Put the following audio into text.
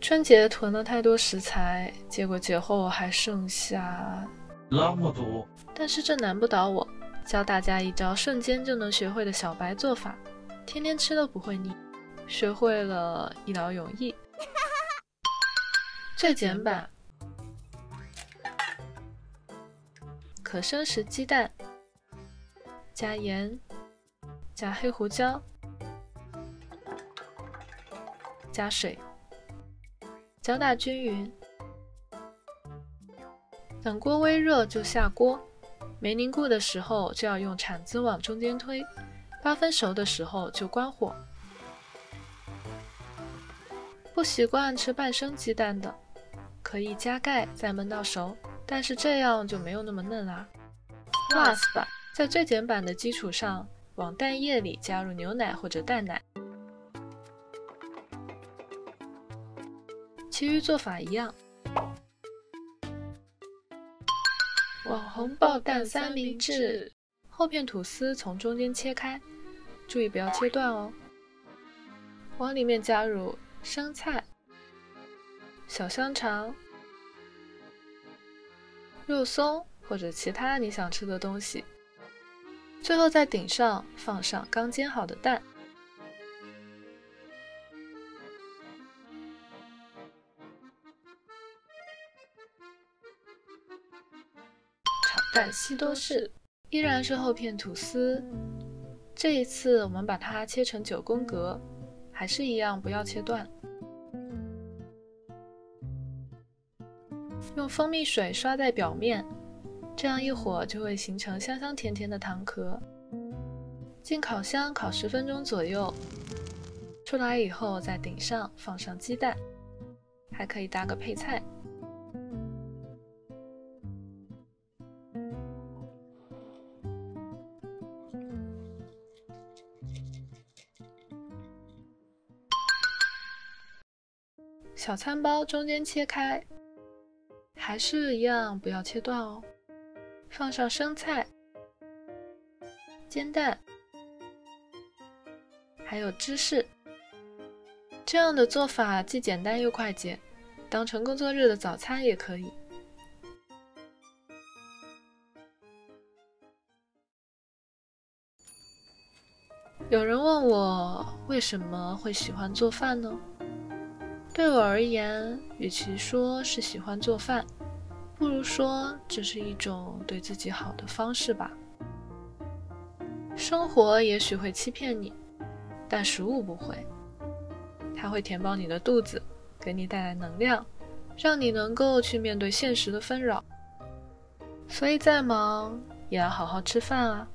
春节囤了太多食材，结果节后还剩下那么多。但是这难不倒我，教大家一招瞬间就能学会的小白做法，天天吃都不会腻。学会了一劳永逸，最简版，可生食鸡蛋，加盐，加黑胡椒，加水，搅打均匀。等锅微热就下锅，没凝固的时候就要用铲子往中间推，八分熟的时候就关火。不习惯吃半生鸡蛋的，可以加盖再焖到熟，但是这样就没有那么嫩啦。Plus 版在最简版的基础上，往蛋液里加入牛奶或者淡奶。其余做法一样。网红爆蛋三明治，厚片吐司从中间切开，注意不要切断哦。往里面加入。生菜、小香肠、肉松或者其他你想吃的东西，最后在顶上放上刚煎好的蛋。炒蛋西多士依然是厚片吐司，这一次我们把它切成九宫格。还是一样，不要切断。用蜂蜜水刷在表面，这样一火就会形成香香甜甜的糖壳。进烤箱烤十分钟左右，出来以后在顶上放上鸡蛋，还可以搭个配菜。小餐包中间切开，还是一样不要切断哦。放上生菜、煎蛋，还有芝士。这样的做法既简单又快捷，当成工作日的早餐也可以。有人问我为什么会喜欢做饭呢？对我而言，与其说是喜欢做饭，不如说这是一种对自己好的方式吧。生活也许会欺骗你，但食物不会。它会填饱你的肚子，给你带来能量，让你能够去面对现实的纷扰。所以再忙，也要好好吃饭啊。